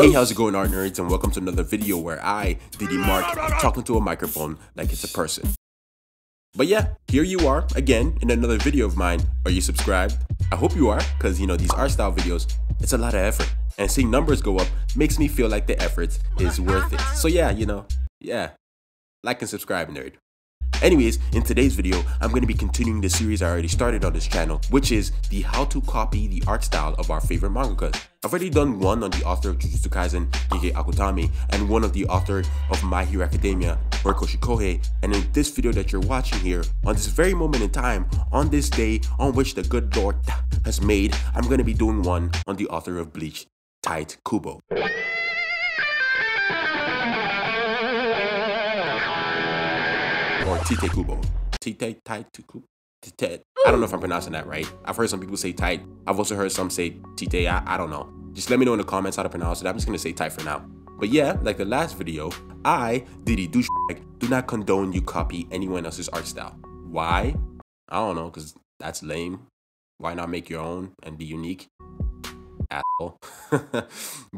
Hey, how's it going art nerds and welcome to another video where I, Diddy Mark, talking to a microphone like it's a person. But yeah, here you are again in another video of mine. Are you subscribed? I hope you are, because you know these art style videos, it's a lot of effort. And seeing numbers go up makes me feel like the effort is worth it. So yeah, you know, yeah. Like and subscribe, nerd. Anyways, in today's video, I'm going to be continuing the series I already started on this channel, which is the how to copy the art style of our favorite mangakas. I've already done one on the author of Jujutsu Kaisen, Gege Akutami, and one of the author of My Hero Academia, Horikoshi Kohei, and in this video that you're watching here, on this very moment in time, on this day on which the good Lord has made, I'm going to be doing one on the author of Bleach, Tite Kubo. Or Tite Kubo. Tite, Tite, Kubo. Tite. I don't know if I'm pronouncing that right. I've heard some people say tight. I've also heard some say Tite. I, I don't know. Just let me know in the comments how to pronounce it. I'm just gonna say tight for now. But yeah, like the last video, I, Diddy Douchebag, do not condone you copy anyone else's art style. Why? I don't know, because that's lame. Why not make your own and be unique? but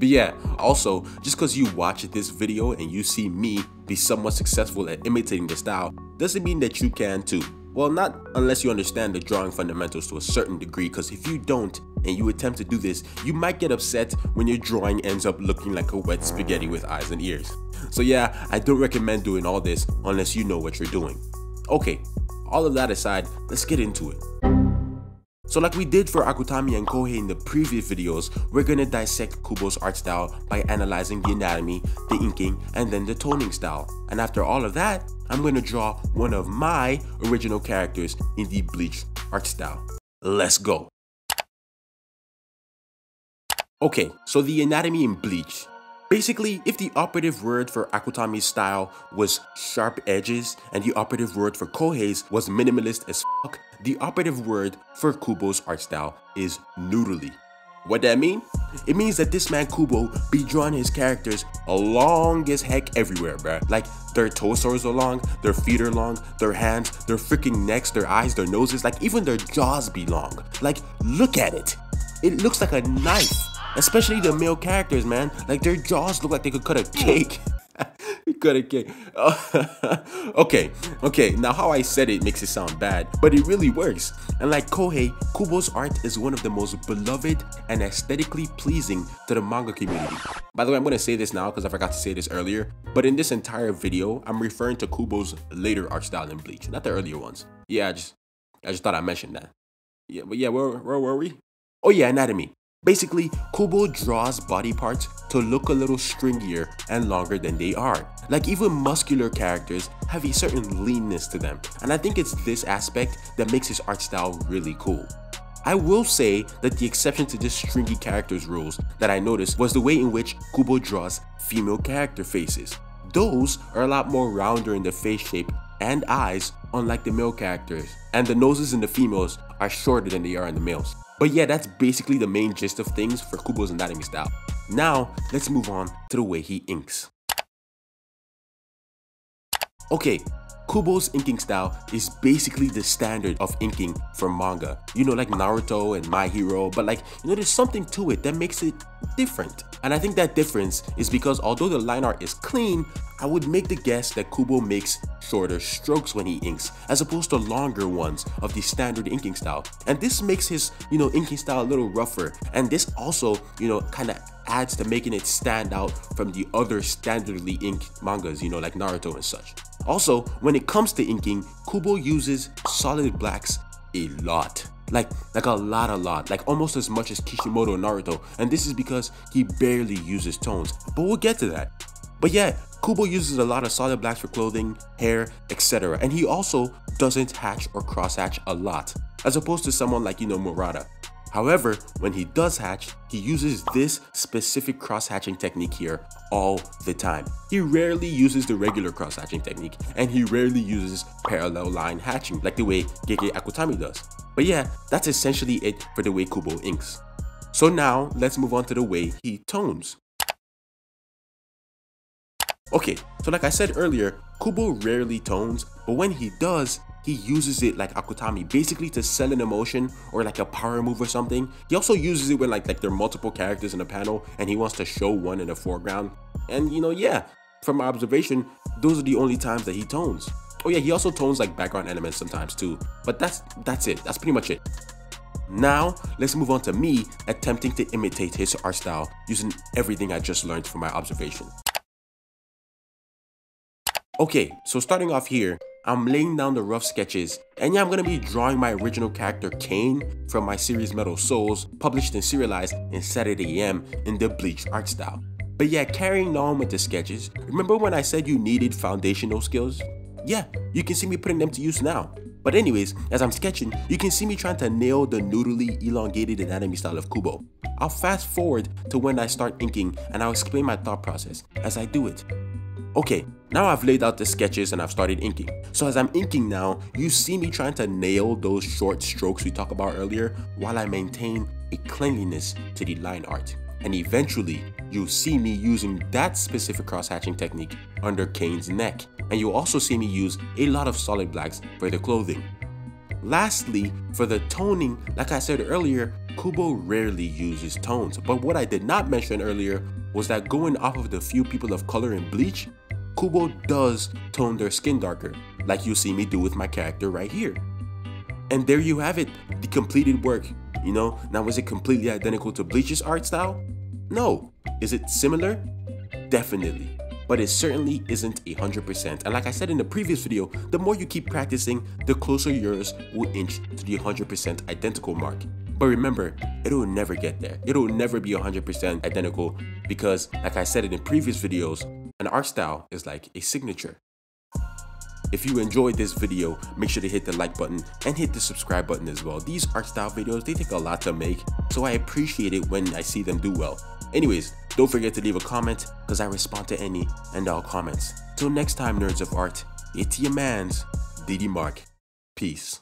yeah, also, just because you watch this video and you see me be somewhat successful at imitating the style, doesn't mean that you can too. Well, not unless you understand the drawing fundamentals to a certain degree, because if you don't and you attempt to do this, you might get upset when your drawing ends up looking like a wet spaghetti with eyes and ears. So yeah, I don't recommend doing all this unless you know what you're doing. Okay, all of that aside, let's get into it. So like we did for Akutami and Kohei in the previous videos, we're gonna dissect Kubo's art style by analyzing the anatomy, the inking, and then the toning style. And after all of that, I'm gonna draw one of my original characters in the Bleach art style. Let's go. Okay, so the anatomy in Bleach. Basically, if the operative word for Akutami's style was sharp edges and the operative word for Kohei's was minimalist as fuck, the operative word for Kubo's art style is noodly. What that mean? It means that this man Kubo be drawing his characters long as heck everywhere, bruh. Like their torsos are long, their feet are long, their hands, their freaking necks, their eyes, their noses, like even their jaws be long. Like look at it. It looks like a knife. Especially the male characters, man. Like their jaws look like they could cut a cake. cut a cake. okay, okay. Now how I said it makes it sound bad, but it really works. And like Kohei, Kubo's art is one of the most beloved and aesthetically pleasing to the manga community. By the way, I'm gonna say this now because I forgot to say this earlier. But in this entire video, I'm referring to Kubo's later art style in Bleach, not the earlier ones. Yeah, I just, I just thought I mentioned that. Yeah, but yeah, where, where were we? Oh yeah, anatomy. Basically, Kubo draws body parts to look a little stringier and longer than they are. Like even muscular characters have a certain leanness to them, and I think it's this aspect that makes his art style really cool. I will say that the exception to this stringy characters rules that I noticed was the way in which Kubo draws female character faces. Those are a lot more rounder in the face shape and eyes unlike the male characters, and the noses in the females are shorter than they are in the males. But yeah, that's basically the main gist of things for Kubo's anatomy style. Now, let's move on to the way he inks. Okay, Kubo's inking style is basically the standard of inking for manga. You know, like Naruto and My Hero, but like, you know, there's something to it that makes it different. And I think that difference is because although the line art is clean, I would make the guess that Kubo makes shorter strokes when he inks, as opposed to longer ones of the standard inking style. And this makes his, you know, inking style a little rougher. And this also, you know, kind of adds to making it stand out from the other standardly inked mangas, you know, like Naruto and such. Also, when it comes to inking, Kubo uses solid blacks a lot. Like, like a lot, a lot. Like almost as much as Kishimoto and Naruto. And this is because he barely uses tones. But we'll get to that. But yeah, Kubo uses a lot of solid blacks for clothing, hair, etc. And he also doesn't hatch or cross hatch a lot. As opposed to someone like, you know, Murata. However, when he does hatch, he uses this specific cross-hatching technique here all the time. He rarely uses the regular cross-hatching technique, and he rarely uses parallel line hatching like the way Gege Akutami does. But yeah, that's essentially it for the way Kubo inks. So now, let's move on to the way he tones. Okay, so like I said earlier, Kubo rarely tones, but when he does, he uses it like Akutami, basically to sell an emotion or like a power move or something. He also uses it when like, like there are multiple characters in a panel and he wants to show one in the foreground. And you know, yeah, from my observation, those are the only times that he tones. Oh yeah, he also tones like background elements sometimes too. But that's that's it. That's pretty much it. Now, let's move on to me attempting to imitate his art style using everything I just learned from my observation. Okay, so starting off here, I'm laying down the rough sketches, and yeah, I'm gonna be drawing my original character Cain from my series Metal Souls, published and serialized in Saturday AM in the bleached art style. But yeah, carrying on with the sketches, remember when I said you needed foundational skills? Yeah, you can see me putting them to use now. But anyways, as I'm sketching, you can see me trying to nail the noodly elongated anatomy style of Kubo. I'll fast forward to when I start inking and I'll explain my thought process as I do it. Okay, now I've laid out the sketches and I've started inking. So as I'm inking now, you see me trying to nail those short strokes we talked about earlier while I maintain a cleanliness to the line art. And eventually, you'll see me using that specific cross-hatching technique under Kane's neck. And you'll also see me use a lot of solid blacks for the clothing. Lastly, for the toning, like I said earlier, Kubo rarely uses tones, but what I did not mention earlier was that going off of the few people of color in Bleach, Kubo does tone their skin darker, like you see me do with my character right here. And there you have it, the completed work. You know, now is it completely identical to Bleach's art style? No. Is it similar? Definitely. But it certainly isn't 100%. And like I said in the previous video, the more you keep practicing, the closer yours will inch to the 100% identical mark. But remember, it'll never get there. It'll never be 100% identical because, like I said in previous videos, an art style is like a signature. If you enjoyed this video, make sure to hit the like button and hit the subscribe button as well. These art style videos, they take a lot to make, so I appreciate it when I see them do well. Anyways, don't forget to leave a comment, because I respond to any and all comments. Till next time, nerds of art, it's your mans, DD Markk. Peace.